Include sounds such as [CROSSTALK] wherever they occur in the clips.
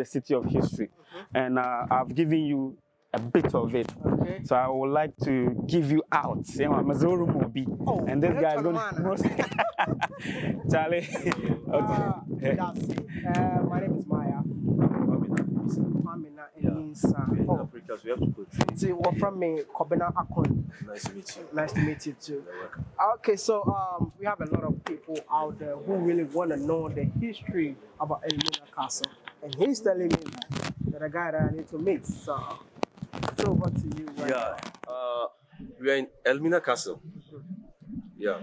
is this is the city of history, and uh, I've given you a bit of it. Okay. So I would like to give you out. Yeah, I'm Mobi. Oh, and this guy is going to Charlie. Uh, [LAUGHS] okay. that's it. Uh, my name is Maya. Famina Yeah. Eninsa. We're in Oh, Africa, we have to portray. see, what from me, Kobina Akon. Nice to meet you. Nice to meet you too. You're welcome. Okay, so um, we have a lot of people out there who really want to know the history about Elmina Castle, and he's telling me that guy that I need to meet. So, so over to you. Wayne. Yeah. Uh, we are in Elmina Castle. Yeah.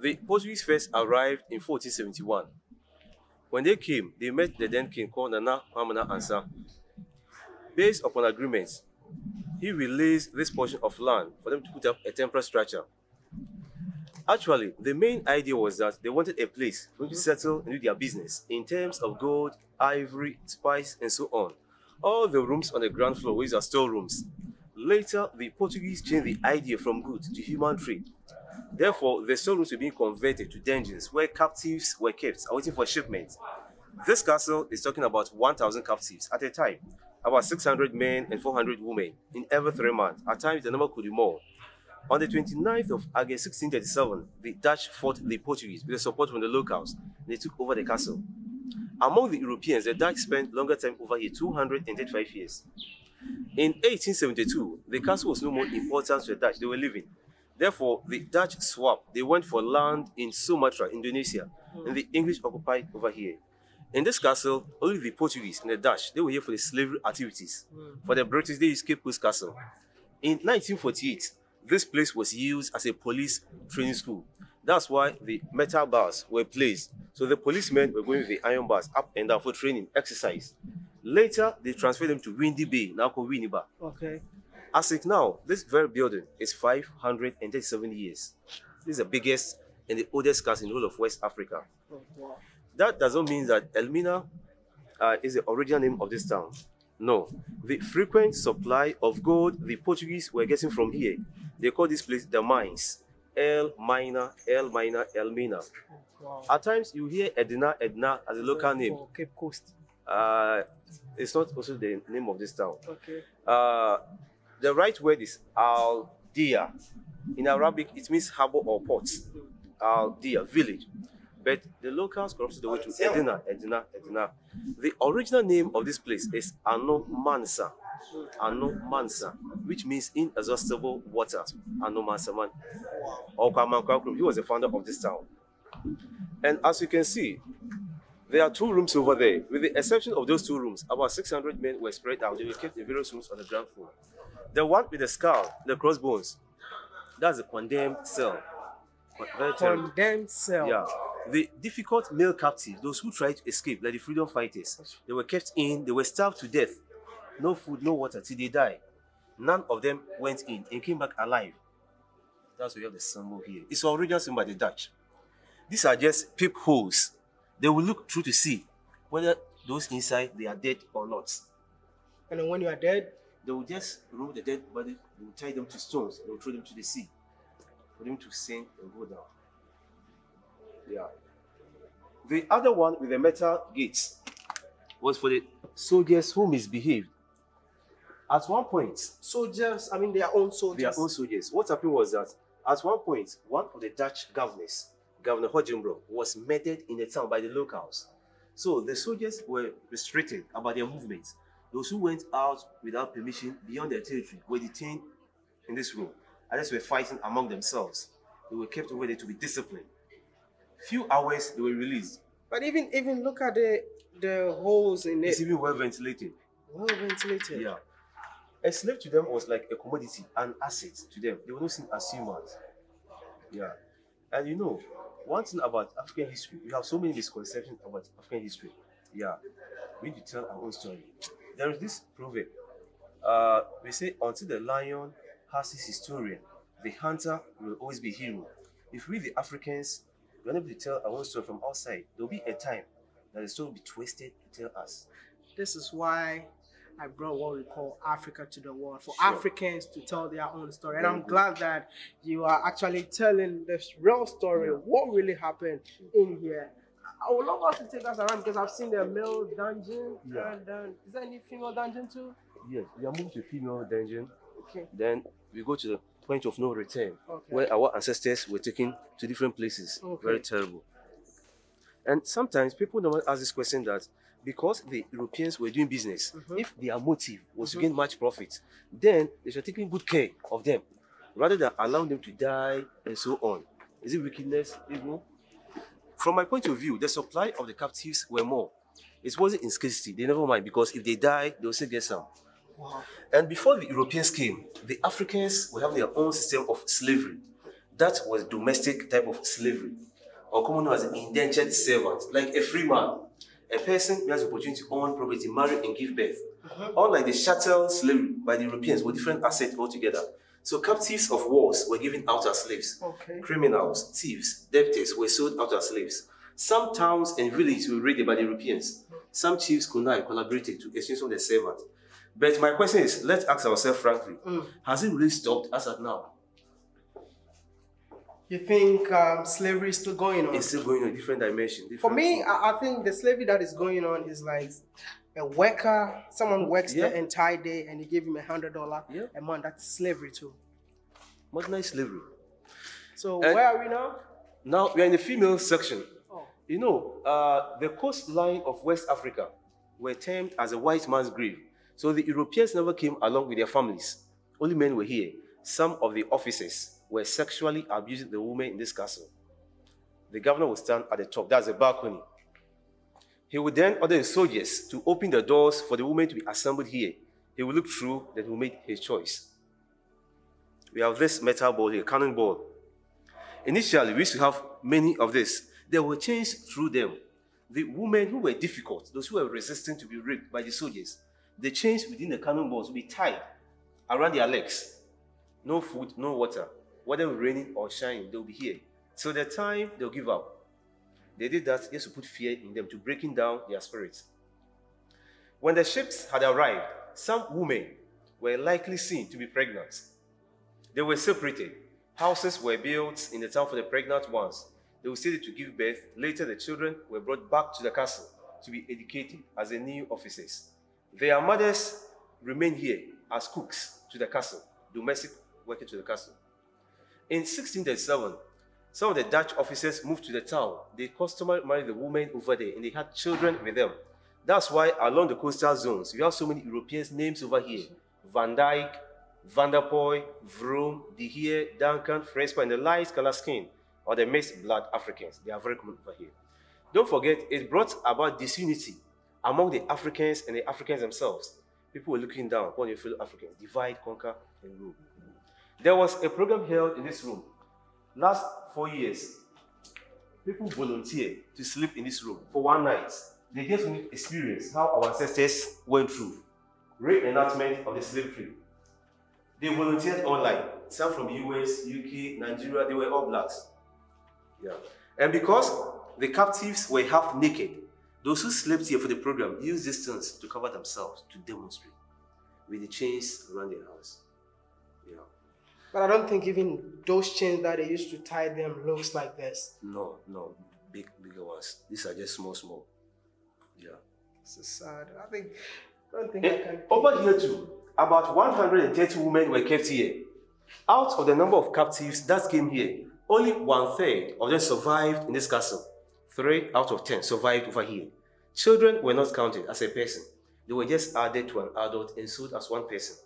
The Portuguese first arrived in 1471. When they came, they met the then king called Nana Kwamena Ansa. Based upon agreements, he released this portion of land for them to put up a temporary structure. Actually, the main idea was that they wanted a place them to settle and do their business in terms of gold, ivory, spice, and so on. All the rooms on the ground floor were storerooms. Later, the Portuguese changed the idea from goods to human trade. Therefore, the storerooms were being converted to dungeons where captives were kept awaiting for shipment. This castle is talking about 1,000 captives at a time, about 600 men and 400 women in every three months. At times, the number could be more. On the 29th of August 1637, the Dutch fought the Portuguese with the support from the locals. And they took over the castle. Among the Europeans, the Dutch spent longer time over here, 235 years. In 1872, the castle was no more important to the Dutch. They were leaving. Therefore, the Dutch swapped. They went for land in Sumatra, Indonesia, and the English occupied over here. In this castle, only the Portuguese and the Dutch, they were here for the slavery activities. Hmm. For the British, they used Cape Coast Castle. In 1948, this place was used as a police training school. That's why the metal bars were placed. So the policemen were going with the iron bars up and down for training, exercise. Later, they transferred them to Windy Bay, now called Winneba. Okay. As it now, this very building is 537 years. This is the biggest and the oldest castle in the whole of West Africa. Oh, wow. That doesn't mean that Elmina uh, is the original name of this town. No. The frequent supply of gold the Portuguese were getting from here, they call this place the mines. El Mina, El Mina, Elmina. Wow. At times you hear Edna, Edna as a local name. Cape Coast. Uh, it's not also the name of this town. Okay. Uh, the right word is Al-Dia. In Arabic, it means harbor or port. Al-Dia, village. But the locals corrupted the way to Edina, Edina, Edina. The original name of this place is Ano Mansa. Ano Mansa, which means inexhaustible water. Ano Mansa man. Okwaman Kwakrum, he was the founder of this town. And as you can see, there are two rooms over there. With the exception of those two rooms, about 600 men were spread out. They were kept in various rooms on the ground floor. The one with the skull, the crossbones, that's a condemned cell. Very terrible. Condemned cell. Yeah. The difficult male captives, those who tried to escape, like the freedom fighters, they were kept in, they were starved to death. No food, no water, till they died. None of them went in and came back alive. That's why you have the symbol here. It's original symbol by the Dutch. These are just peepholes. They will look through to see whether those inside they are dead or not. And then when you are dead, They will just remove the dead body, they will tie them to stones, they will throw them to the sea for them to sink and go down. Yeah. The other one with the metal gates was for the soldiers who misbehaved. At one point, soldiers, I mean their own soldiers. their own soldiers. What happened was that at one point, one of the Dutch governors, Governor Hogenboom, was murdered in the town by the locals. So the soldiers were restricted about their movements. Those who went out without permission beyond their territory were detained in this room. Others were fighting among themselves. They were kept there to be disciplined. Few hours, they were released. But even even look at the the holes in it. It's even well ventilated. Well ventilated. Yeah. A slave to them was like a commodity, an asset to them. They were not seen as humans. Yeah. And you know, one thing about African history, we have so many misconceptions about African history. Yeah. We need to tell our own story. There is this proverb. Uh, we say, until the lion has his historian, the hunter will always be hero. If we, the Africans, we're unable to tell our own story from outside, there'll be a time that the story will be twisted to tell us. This is why I brought what we call Africa to the world for Sure. Africans to tell their own story. And Very I'm good. glad that you are actually telling this real story, Yeah. what really happened in here. I would love us to take us around because I've seen the male dungeon Yeah. and uh, is there any female dungeon too? Yes, we are moving to female dungeon. Okay. Then we go to the point of no return, Okay. where our ancestors were taken to different places. Okay. Very terrible. And sometimes people don't ask this question that because the Europeans were doing business, Mhm. if their motive was Mhm. to gain much profit, then they should take good care of them rather than allowing them to die and so on. Is it wickedness, evil? From my point of view, the supply of the captives were more. It wasn't in scarcity. They never mind because if they die, they'll still get some. Wow. And before the Europeans came, the Africans were having their own system of slavery. That was domestic type of slavery, or commonly known as an indentured servant, like a free man, a person who has the opportunity to own property, marry, and give birth. Uh-huh. Unlike the chattel slavery by the Europeans, were different assets altogether. So captives of wars were given out as slaves. Okay. Criminals, thieves, debtors were sold out as slaves. Some towns and villages were raided by the Europeans. Some chiefs connived, collaborated to exchange some of their servants. But my question is, let's ask ourselves frankly, Mm. has it really stopped as at now? You think um, slavery is still going on? It's still going on a different dimension. For me, I, I think the slavery that is going on is like a worker, someone works Yeah. the entire day and you give him a hundred dollar Yeah. a month. That's slavery too. modernized slavery. So And- where are we now? Now we are in the female section. Oh, You know, uh, the coastline of West Africa were termed as a white man's grave. So the Europeans never came along with their families. Only men were here. Some of the officers were sexually abusing the women in this castle. The governor would stand at the top, that's the balcony. He would then order the soldiers to open the doors for the women to be assembled here. He would look through, then he would make his choice. We have this metal ball here, cannonball. Initially, we used to have many of this. They were changed through them. The women who were difficult, those who were resistant to be raped by the soldiers, they chains within the cannonballs will be tied around their legs. No food, no water. Whether raining or shining, they'll be here. Till the time they'll give up. They did that just to put fear in them, to breaking down their spirits. When the ships had arrived, some women were likely seen to be pregnant. They were separated. Houses were built in the town for the pregnant ones. They were stated to give birth. Later, the children were brought back to the castle to be educated as the new officers. Their mothers remained here as cooks to the castle, domestic working to the castle. In 1637, some of the Dutch officers moved to the town. They customarily married the women over there and they had children with them. That's why along the coastal zones, you have so many Europeans names over here. Van Dyke, Van der Poel, Vroom, De Heer, Duncan, Fresco, and the light color skin or the mixed blood Africans. They are very common over here. Don't forget, it brought about disunity among the Africans and the Africans themselves. People were looking down upon their fellow Africans, divide, conquer, and rule. There was a program held in this room. Last four years, people volunteered to sleep in this room for one night. They just to experience how our ancestors went through reenactment of the slave. They volunteered online. Some from US, UK, Nigeria, they were all blacks. Yeah. And because the captives were half naked, those who slept here for the program used distance to cover themselves to demonstrate with the chains around their house. Yeah. but I don't think even those chains that they used to tie them looks like this. No, no, big, bigger ones. These are just small, small. Yeah. It's so sad. I think I don't think I Eh, can. Over here too, about 130 women were kept here. Out of the number of captives that came here, only one third of them survived in this castle. Three out of ten survived over here. Children were not counted as a person. They were just added to an adult and sold as one person.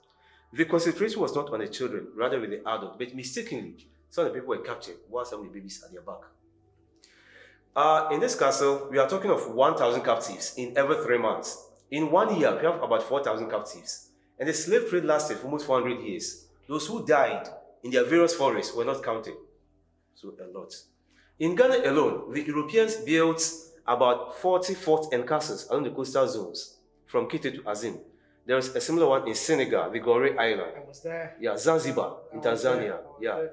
The concentration was not on the children, rather with the adult, but mistakenly, some of the people were captured while some of the babies at their back. Uh, in this castle, we are talking of 1,000 captives in every three months. In one year, we have about 4,000 captives. And the slave trade lasted for almost 400 years. Those who died in their various forests were not counted. So, a lot. In Ghana alone, the Europeans built about 40 forts and castles along the coastal zones, from Keta to Axim. There is a similar one in Senegal, the Gorée Island. I was there. Yeah, Zanzibar in I there. Tanzania. Yeah.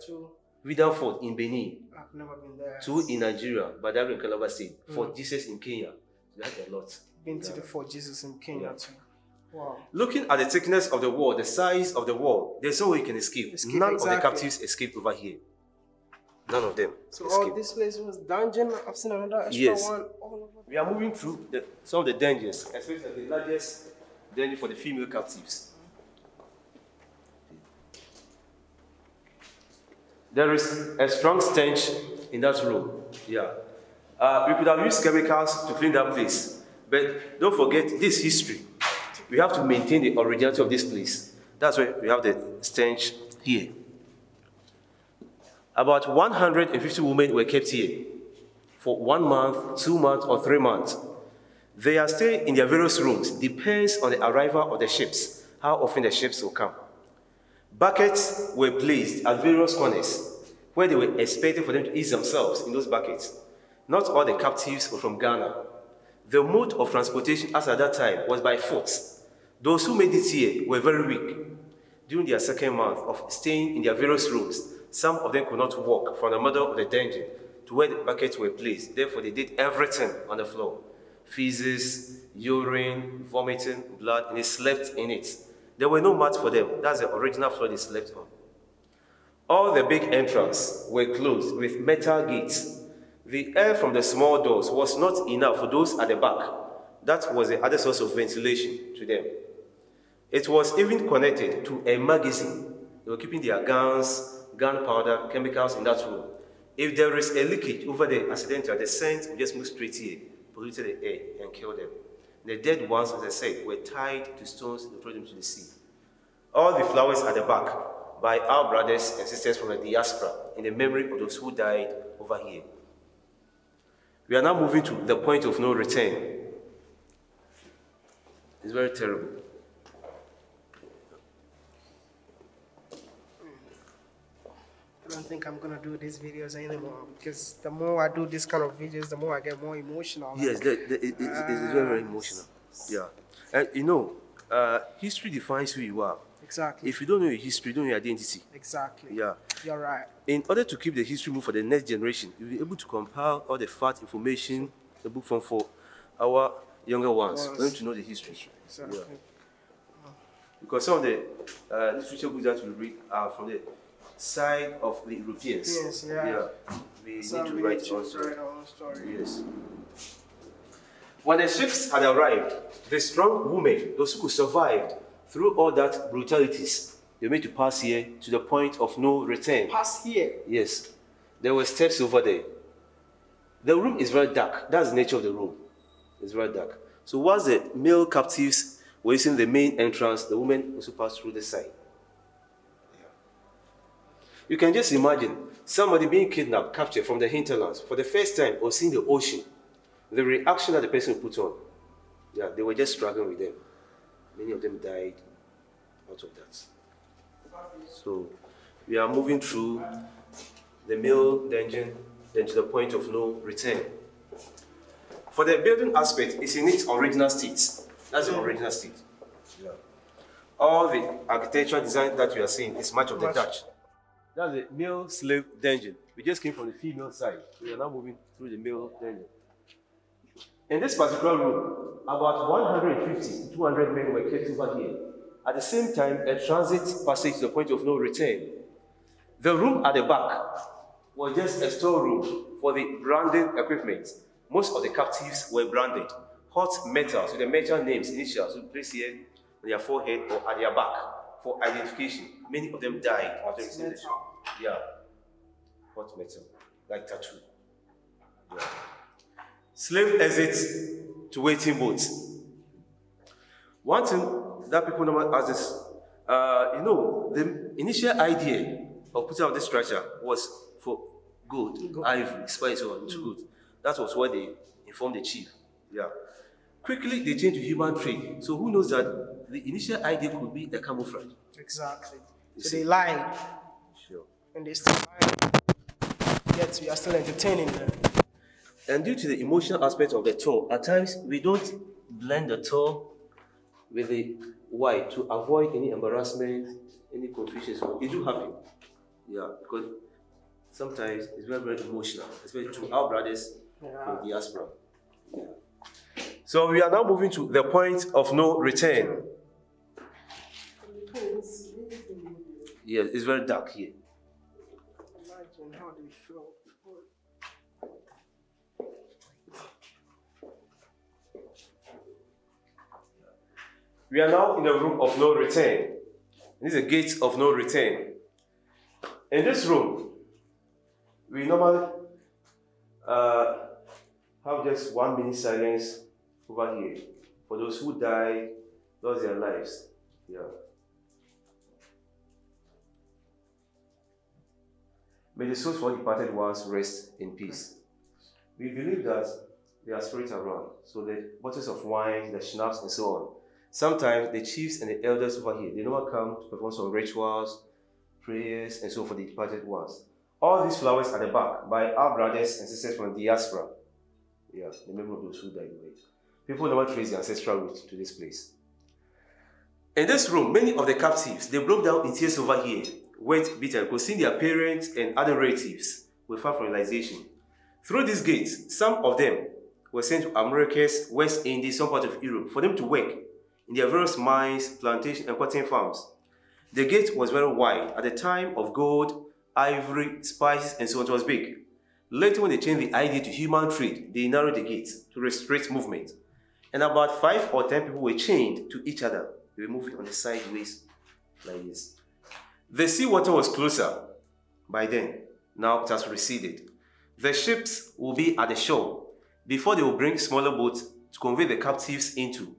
Vidal Fort in Benin. I've never been there. Two in Nigeria, Badagry in Calabar State. Fort Mm. Jesus in Kenya. We had a lot. Been to Yeah. the Fort Jesus in Kenya Yeah. too. Wow. Looking at the thickness of the wall, the size of the wall, there's no way you can escape. Escape, None of the captives escaped over here. None of them So escaped. all this place was dungeon. I've seen another extra Yes. one. We are moving through the, some of the dangers, especially the largest dungeon for the female captives. There is a strong stench in that room. Yeah. Uh, we could have used chemicals to clean that place. But don't forget this history. We have to maintain the originality of this place. That's why we have the stench here. About 150 women were kept here for one month, two months, or three months. They are stay in their various rooms depends on the arrival of the ships, how often the ships will come. Buckets were placed at various corners where they were expected for them to ease themselves in those buckets. Not all the captives were from Ghana. The mode of transportation as at that time was by foot. Those who made it here were very weak. During their second month of staying in their various rooms, some of them could not walk from the middle of the dungeon to where the buckets were placed. Therefore, they did everything on the floor feces, urine, vomiting, blood, and they slept in it. There were no mats for them. That's the original floor they slept on. All the big entrances were closed with metal gates. The air from the small doors was not enough for those at the back. That was the other source of ventilation to them. It was even connected to a magazine. They were keeping their guns, gunpowder, chemicals in that room. If there is a leakage over there accidental, the scent will just move straight here, polluted the air, and kill them. The dead ones, as I said, were tied to stones and thrown into the sea. All the flowers at the back by our brothers and sisters from the diaspora in the memory of those who died over here. We are now moving to the point of no return. It's very terrible. Don't think I'm gonna do these videos anymore because the more I do this kind of videos, the more I get more emotional. Yes, the, the, it, it- it's very, very emotional. Yeah. And you know, uh, history defines who you are. Exactly. If you don't know your history, you don't know your identity. exactly. Yeah. You're right. In order to keep the history move for the next generation, you'll be able to compile all the fact information, the book form for our younger ones, for them to know the history. Exactly. Because some of the uh, literature books that we read are from the side of the Europeans. Yes, yeah. We So need to write need to also. write our own story. Yes. When the ships had arrived, the strong women, those who survived through all that brutalities, they made to pass here to the point of no return. Pass here. Yes. There were steps over there. The room is very dark. That's the nature of the room. It's very dark. So once the male captives were using the main entrance, the women also passed through the side. You can just imagine somebody being kidnapped, captured from the hinterlands for the first time or seeing the ocean. The reaction that the person put on. Yeah, they were just struggling with them. Many of them died out of that. So we are moving through the male dungeon, then to the point of no return. For the building aspect, it's in its original state. That's the original state. Yeah. All the architectural design that you are seeing is much of the. Dutch. That's the male slave dungeon. We just came from the female side. We are now moving through the male dungeon. In this particular room, about 150 to 200 men were kept over here. At the same time, a transit passage to the point of no return. The room at the back was just a storeroom for the branding equipment. Most of the captives were branded. Hot metals with the metal names, initials, we place here on their forehead or at their back for identification. Many of them died after metal. Yeah. Hot metal, like tattoo. Yeah. Slave exit to waiting boats. One thing that people normally ask is, uh, you know, the initial idea of putting out this structure was for gold, ivory, spice, on, to good. That was what they informed the chief. Yeah. Quickly, they changed to human trade. So who knows that the initial idea could be the camouflage? Exactly. You So see. they lied Sure. and they still lied. Yet we are still entertaining them. And due to the emotional aspect of the tour, at times we don't blend the tour with the white to avoid any embarrassment, any confusion. So it do happen. Yeah, because sometimes it's very, very emotional, especially to our brothers Yeah. in diaspora. Yeah. So we are now moving to the point of no return. Yes, it's very dark here. Imagine how they felt. We are now in the room of no return. This is a gate of no return. In this room, we normally uh, have just one minute silence over here for those who die, lost their lives. Yeah. May the souls for departed ones rest in peace. We believe that their spirits are around. So the bottles of wine, the schnapps, and so on. Sometimes the chiefs and the elders over here, they never come to perform some rituals, prayers, and so for the departed ones. All these flowers at the back by our brothers and sisters from diaspora. Yeah, the memory of those who died away. People never trace the ancestral route to this place. In this room, many of the captives, they broke down in tears over here, wet, bitter, seeing their parents and other relatives were far from realization. Through these gates, some of them were sent to Americas, West Indies, some part of Europe, for them to work in their various mines, plantations, and cotton farms. The gate was very wide. At the time of gold, ivory, spices, and so on, it was big. Later, when they changed the idea to human trade, they narrowed the gate to restrict movement. And about five or ten people were chained to each other. They were moving on the sideways like this. The seawater was closer by then. Now it has receded. The ships will be at the shore before they will bring smaller boats to convey the captives into.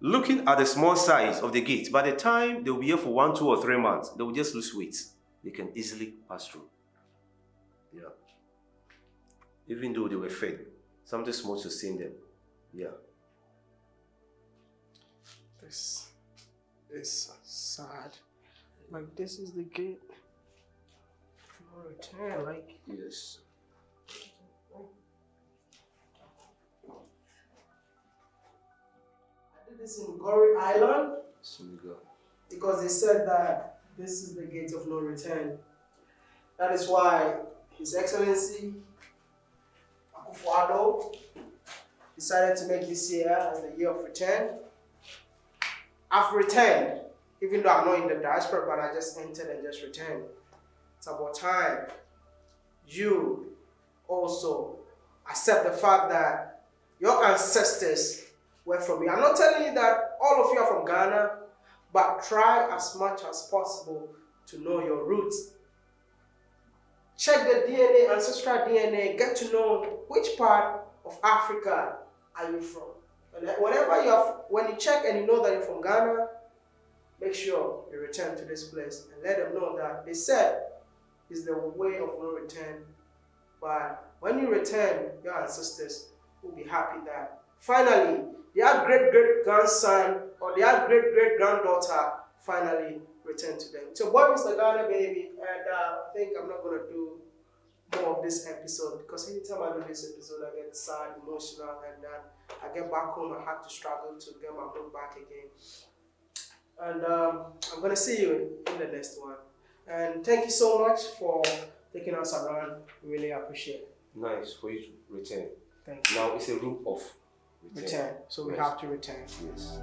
Looking at the small size of the gate, by the time they will be here for one, two, or three months, they will just lose weight. They can easily pass through. Yeah. Even though they were fed, something small sustain them. Yeah. This is sad. Like this is the gate. No return. Like Yes. I did this in Goree Island Senegal. because they said that this is the gate of no return. That is why His Excellency Akufo-Addo decided to make this year as the year of return. I've returned, even though I'm not in the diaspora, but I just entered and just returned. It's about time you also accept the fact that your ancestors were from here. I'm not telling you that all of you are from Ghana, but try as much as possible to know your roots. Check the DNA, ancestral DNA, get to know which part of Africa are you from. Whenever you have, when you check and you know that you're from Ghana, make sure you return to this place and let them know that they said is the way of no return. But when you return, your ancestors will be happy that finally their great great grandson or their great great granddaughter finally returned to them. So, boy, Mr. Ghana, baby, and uh, I think I'm not gonna do more of this episode because anytime I do this episode, I get sad, emotional, and then I get back home. I have to struggle to get my book back again. And um, I'm gonna see you in the next one. And thank you so much for taking us around. We really appreciate it. Nice for you to return. Thank you. Now it's a room of return. Return. So we Yes. have to return. Yes.